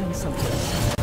미니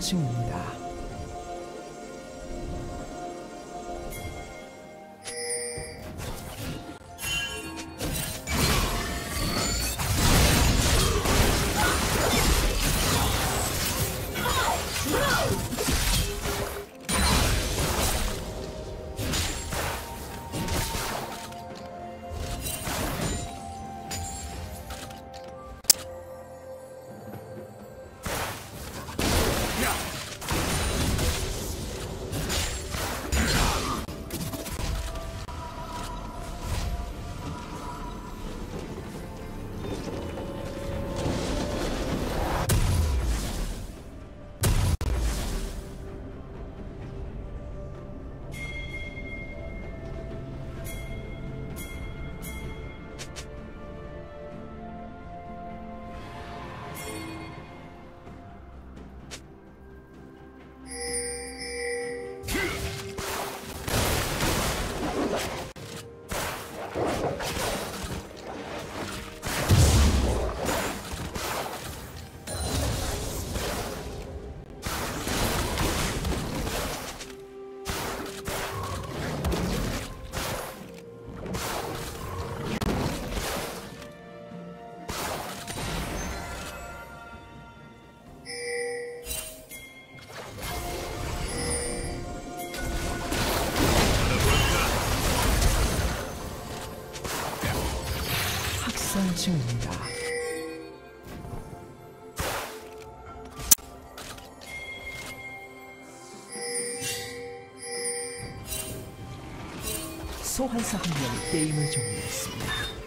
중입니다. 발달 중입니다. 소환사 한 명이 게임을 종료했습니다.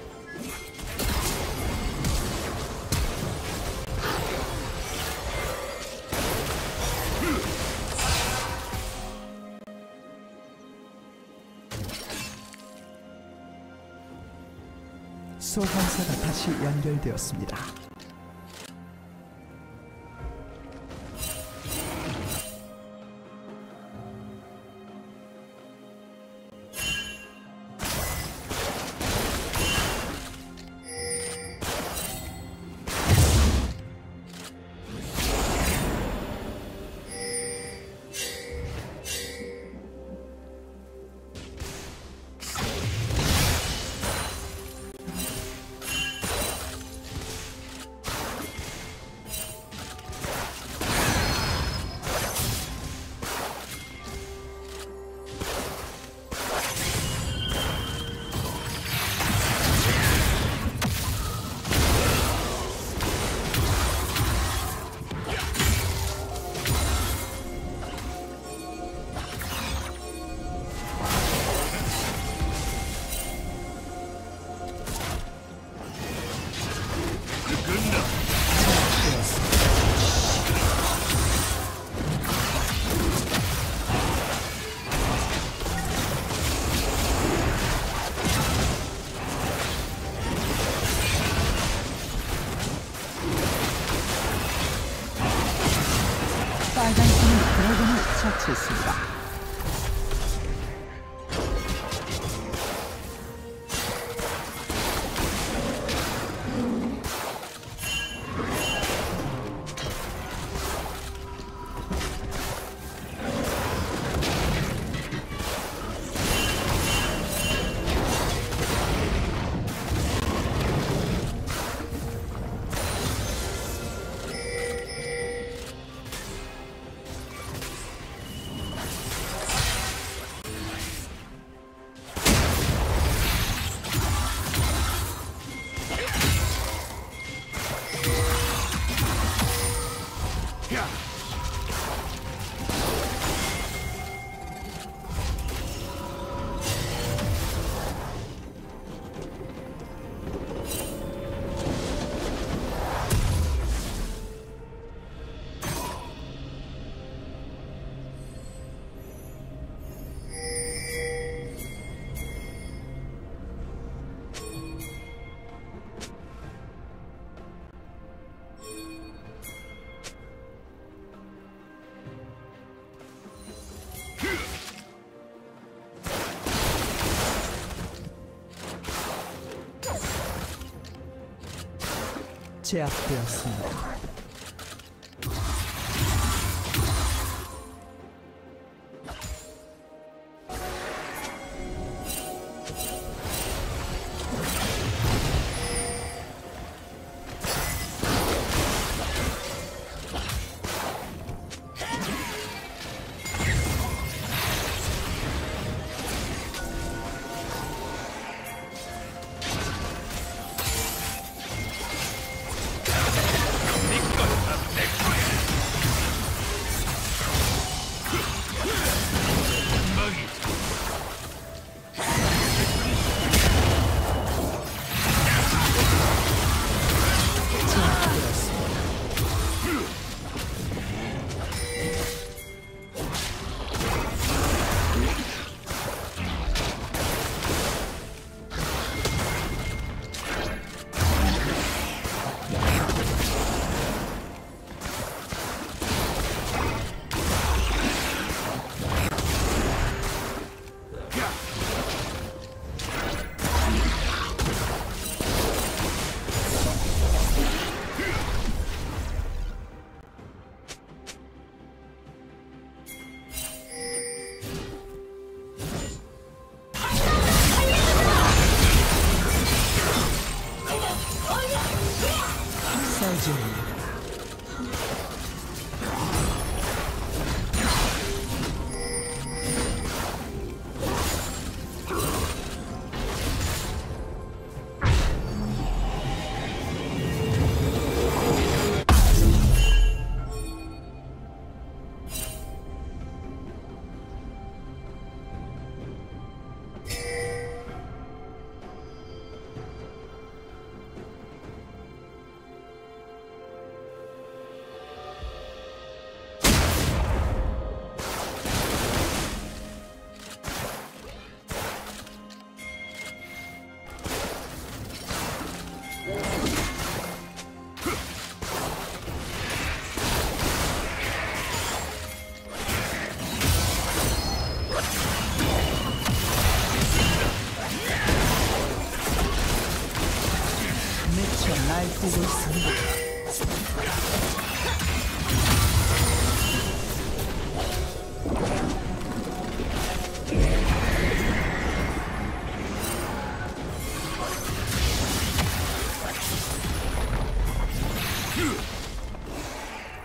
연결되었습니다. 제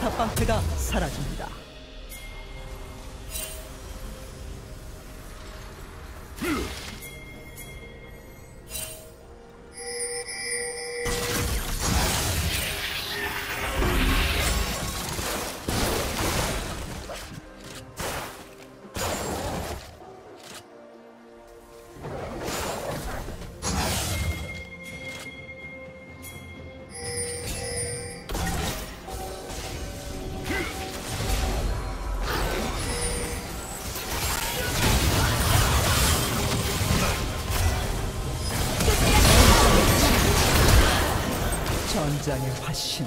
포탑 방패가 사라집니다. 전장의 화신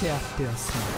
제압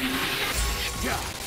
Yeah.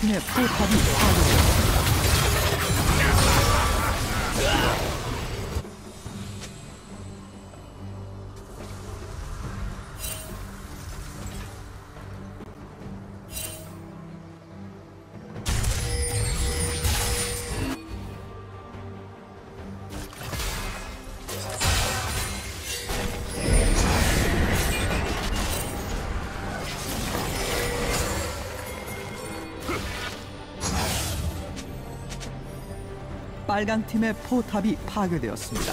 파랑 팀의 포탑 빨강 팀의 포탑이 파괴되었습니다.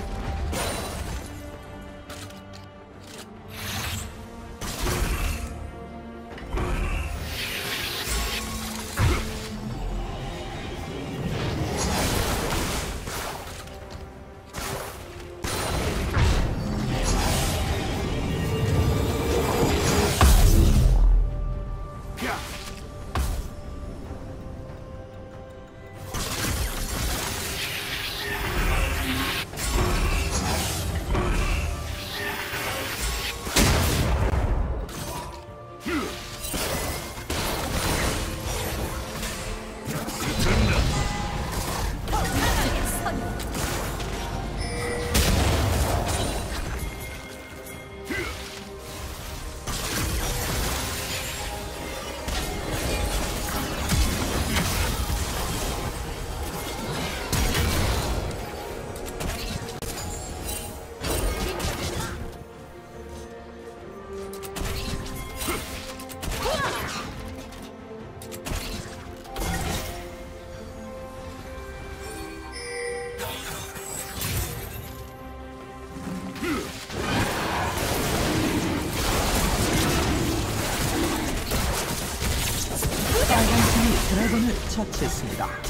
제압했습니다.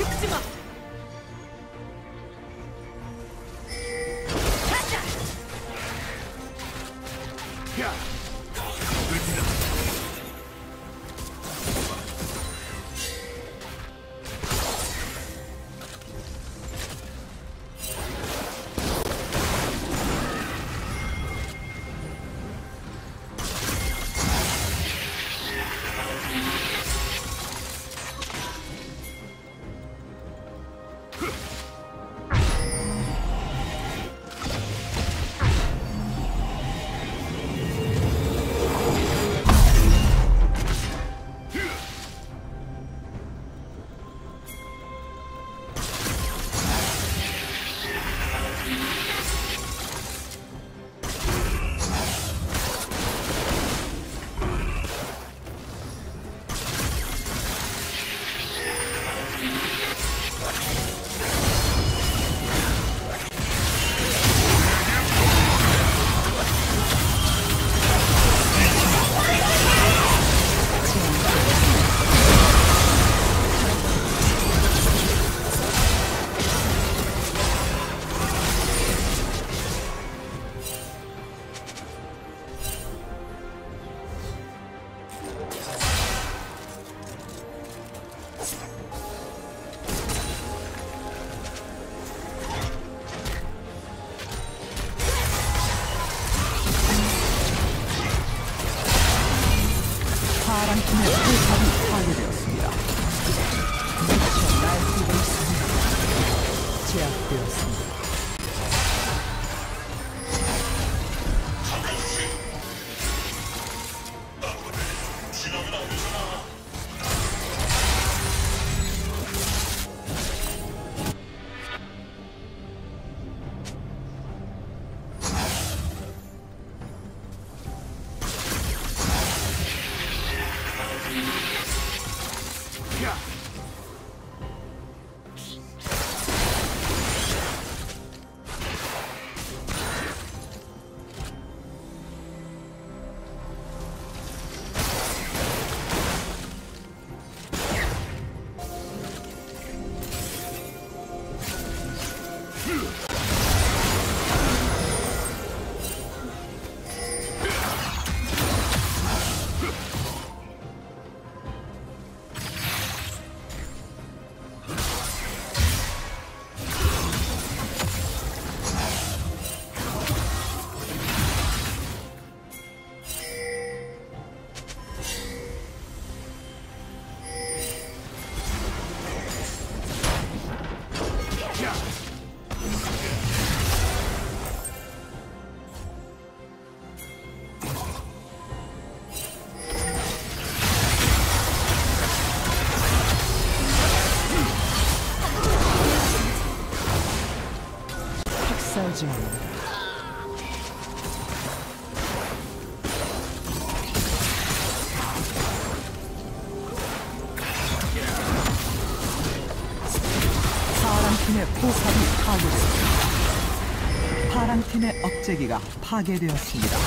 잎새기가 파괴되었습니다.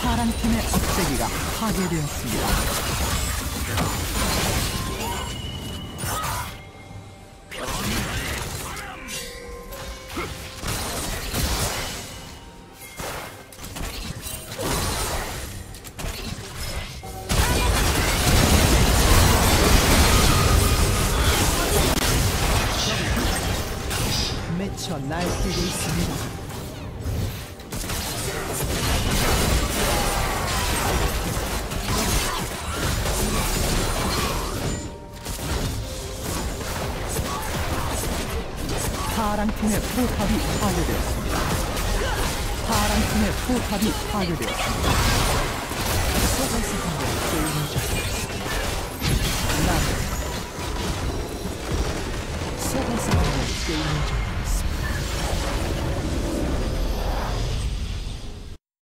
파란 팀의 업체기가 파괴되었습니다. 旅ハグです。